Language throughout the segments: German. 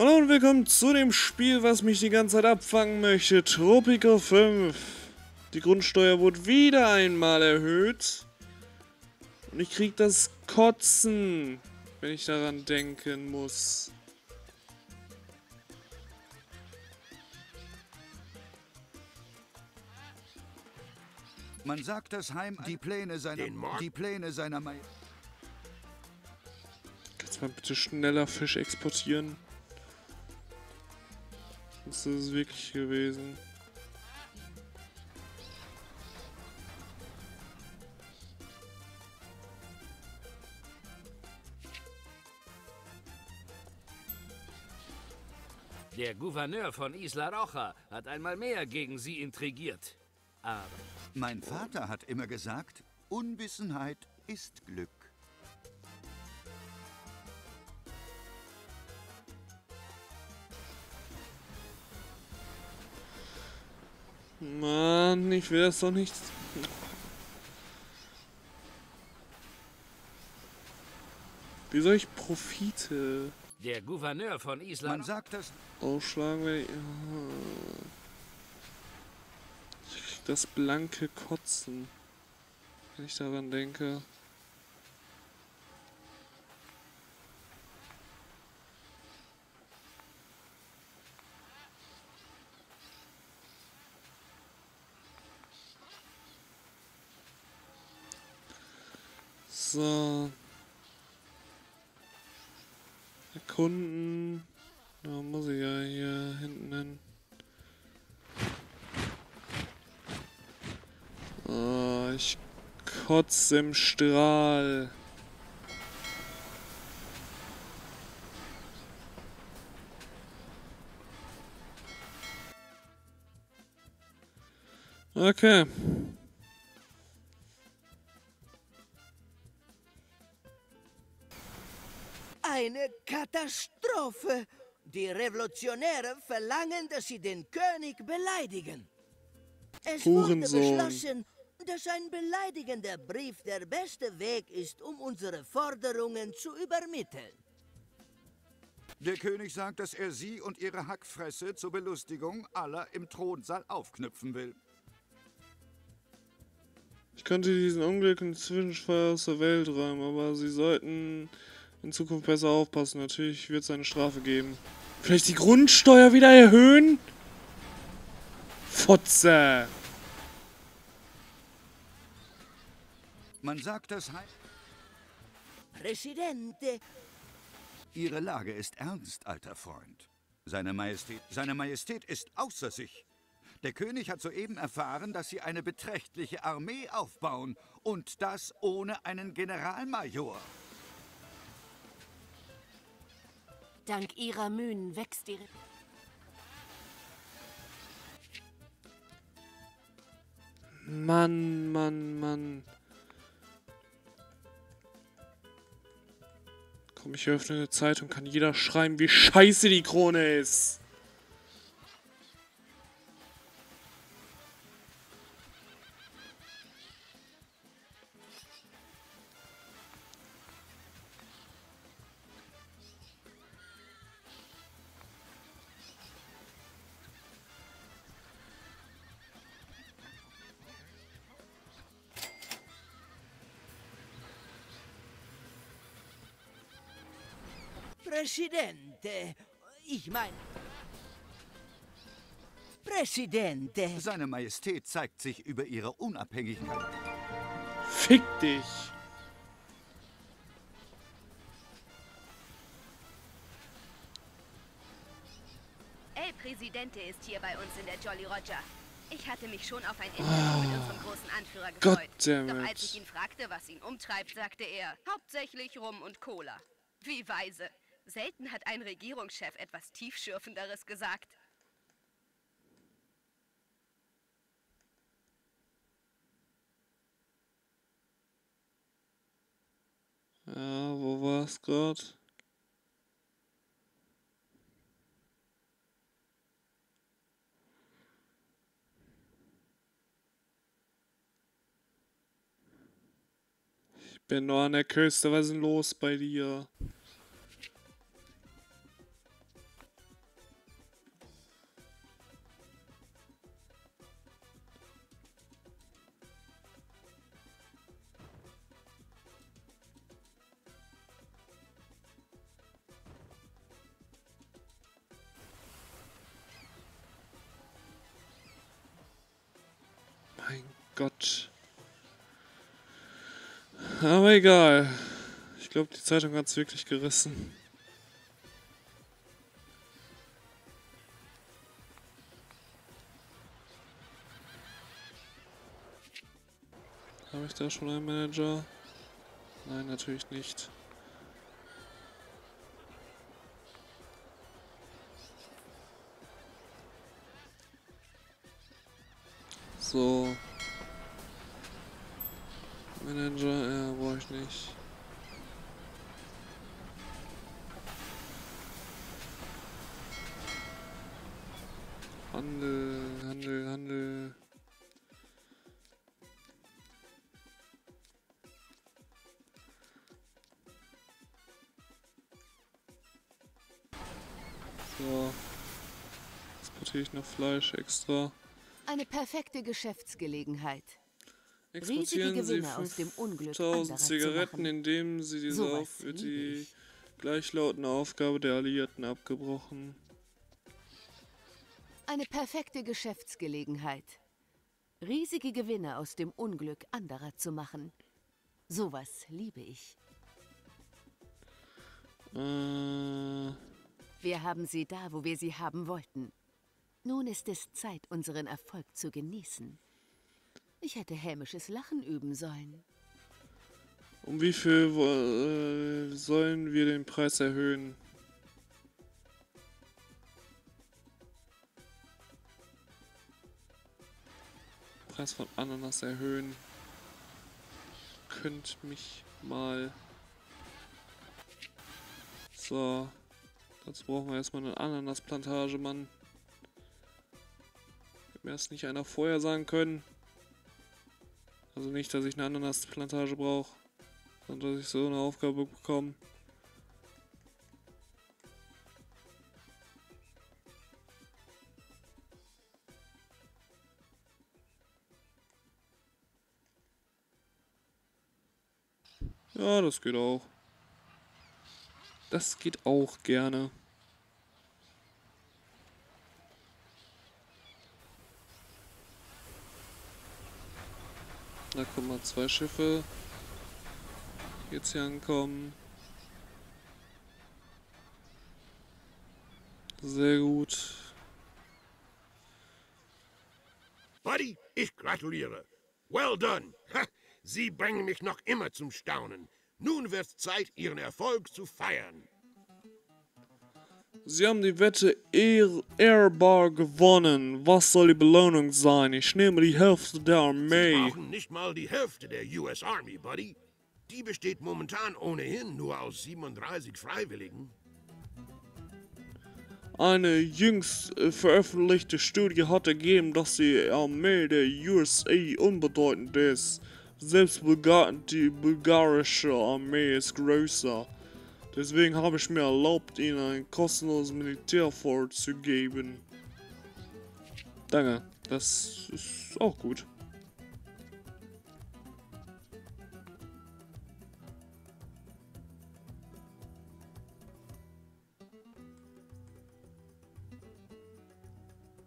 Hallo und willkommen zu dem Spiel, was mich die ganze Zeit abfangen möchte. Tropico 5. Die Grundsteuer wurde wieder einmal erhöht. Und ich krieg das Kotzen, wenn ich daran denken muss. Man sagt das Heim die Pläne seiner die Pläne seiner Kannst du mal bitte schneller Fisch exportieren? Das ist es wirklich gewesen. Der Gouverneur von Isla Roja hat einmal mehr gegen sie intrigiert. Aber Mein Vater hat immer gesagt, Unwissenheit ist Glück. Mann, ich will das doch nicht. Wie soll ich Profite der Gouverneur von Isla Man sagt das ausschlagen, wenn ich. Ah. Das blanke Kotzen. Wenn ich daran denke. So. Erkunden. Da muss ich ja hier hinten hin. Oh, ich kotze im Strahl. Okay. Eine Katastrophe! Die Revolutionäre verlangen, dass sie den König beleidigen. Es wurde Hurensohn. beschlossen, dass ein beleidigender Brief der beste Weg ist, um unsere Forderungen zu übermitteln. Der König sagt, dass er sie und ihre Hackfresse zur Belustigung aller im Thronsaal aufknüpfen will. Ich könnte diesen Unglück und Zwischenfall aus der Welt räumen, aber sie sollten in Zukunft besser aufpassen. Natürlich wird es eine Strafe geben. Vielleicht die Grundsteuer wieder erhöhen? Fotze! Man sagt das Heim Präsidente, Ihre Lage ist ernst, alter Freund. Seine Majestät, seine Majestät ist außer sich. Der König hat soeben erfahren, dass sie eine beträchtliche Armee aufbauen und das ohne einen Generalmajor. Dank ihrer Mühen wächst die... Re Mann, Mann, Mann. Komm, ich öffne eine Zeitung, kann jeder schreiben, wie scheiße die Krone ist. Präsidente, ich meine... Präsidente, Seine Majestät zeigt sich über ihre Unabhängigkeit. Fick dich. El Presidente ist hier bei uns in der Jolly Roger. Ich hatte mich schon auf ein Interview mit unserem großen Anführer gefreut. Doch als ich ihn fragte, was ihn umtreibt, sagte er, hauptsächlich Rum und Cola. Wie weise. Selten hat ein Regierungschef etwas Tiefschürfenderes gesagt. Ja, wo war's? Ich bin nur an der Küste, was ist denn los bei dir? Gott. Aber egal. Ich glaube, die Zeitung hat es wirklich gerissen. Habe ich da schon einen Manager? Nein, natürlich nicht. So. Manager, ja, brauche ich nicht. Handel, Handel, Handel. So. Exportiere ich noch Fleisch extra. Eine perfekte Geschäftsgelegenheit. Exportieren Sie Gewinne aus dem Unglück 5000 anderer zu Zigaretten, indem Sie diese Sowas auf die ich. gleichlautende Aufgabe der Alliierten abgebrochen. Eine perfekte Geschäftsgelegenheit. Riesige Gewinne aus dem Unglück anderer zu machen. Sowas liebe ich. Äh, Wir haben sie da, wo wir sie haben wollten. Nun ist es Zeit, unseren Erfolg zu genießen. Ich hätte hämisches Lachen üben sollen. um wie viel äh, sollen wir den Preis erhöhen? Preis von Ananas erhöhen. Könnt mich mal. So. Dazu brauchen wir erstmal eine Ananasplantage, Mann. Hätte mir das nicht einer vorher sagen können. Also nicht, dass ich eine Ananasplantage brauche, sondern dass ich so eine Aufgabe bekomme. Ja, das geht auch. Das geht auch gerne. Da kommen mal zwei Schiffe. Jetzt hier ankommen. Sehr gut. Buddy, ich gratuliere. Well done. Ha, Sie bringen mich noch immer zum Staunen. Nun wird's Zeit, Ihren Erfolg zu feiern. Sie haben die Wette Air Airbar gewonnen. Was soll die Belohnung sein? Ich nehme die Hälfte der Sie Armee. brauchen nicht mal die Hälfte der US Army, Buddy. Die besteht momentan ohnehin nur aus 37 Freiwilligen. Eine jüngst äh, veröffentlichte Studie hat ergeben, dass die Armee der USA unbedeutend ist. Selbst Bulgar die bulgarische Armee ist größer. Deswegen habe ich mir erlaubt, ihnen ein kostenloses Militärfort zu geben. Danke, das ist auch gut.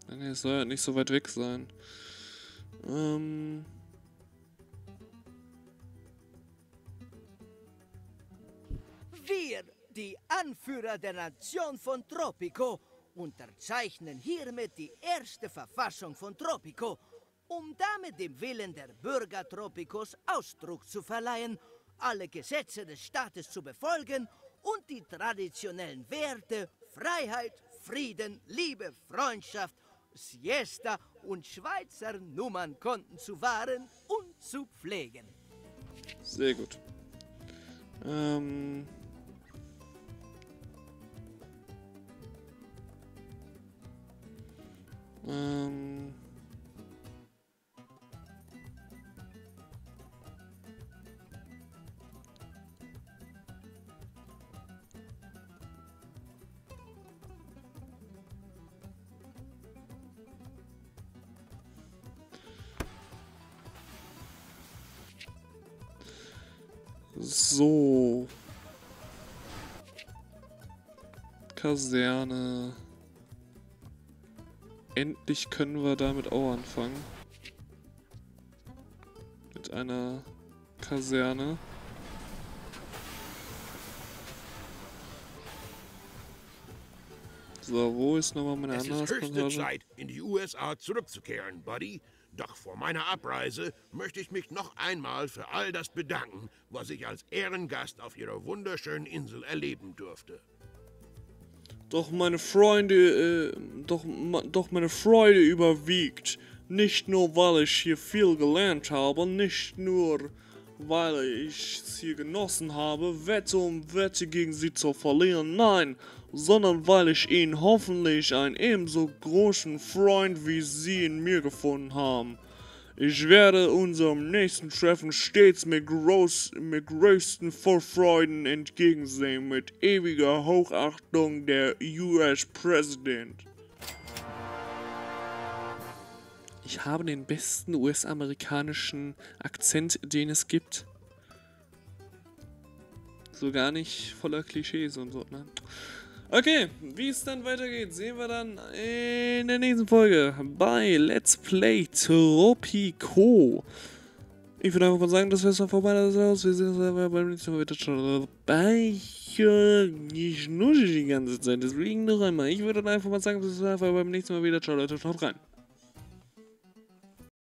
Nee, es soll ja nicht so weit weg sein. Ähm. Anführer der Nation von Tropico, unterzeichnen hiermit die erste Verfassung von Tropico, um damit dem Willen der Bürger Tropicos Ausdruck zu verleihen, alle Gesetze des Staates zu befolgen und die traditionellen Werte Freiheit, Frieden, Liebe, Freundschaft, Siesta und Schweizer Nummernkonten zu wahren und zu pflegen. Sehr gut. Ähm. Ähm. So. Kaserne. Endlich können wir damit auch anfangen. einer Kaserne. So, wo ist nochmal meine Es ist höchste? Zeit, in die USA zurückzukehren, Buddy. Doch vor meiner Abreise möchte ich mich noch einmal für all das bedanken, was ich als Ehrengast auf Ihrer wunderschönen Insel erleben durfte. Doch meine Freunde, äh, doch, doch meine Freude überwiegt. Nicht nur, weil ich hier viel gelernt habe, nicht nur, weil ich es hier genossen habe, Wette um Wette gegen sie zu verlieren, nein, sondern weil ich ihnen hoffentlich einen ebenso großen Freund wie sie in mir gefunden haben. Ich werde unserem nächsten Treffen stets mit, groß, mit größten Vorfreuden entgegensehen, mit ewiger Hochachtung der US-Präsident. Ich habe den besten US-amerikanischen Akzent, den es gibt. So gar nicht voller Klischees und so, ne? Okay, wie es dann weitergeht, sehen wir dann in der nächsten Folge bei Let's Play Tropico. Ich würde einfach mal sagen, das wäre es dann vorbei. Das aus. Wir sehen uns beim nächsten Mal wieder schon bei. Ich nusche die ganze Zeit, deswegen noch einmal. Ich würde dann einfach mal sagen, das ist einfach beim nächsten Mal wieder. Ciao, Leute, schaut rein.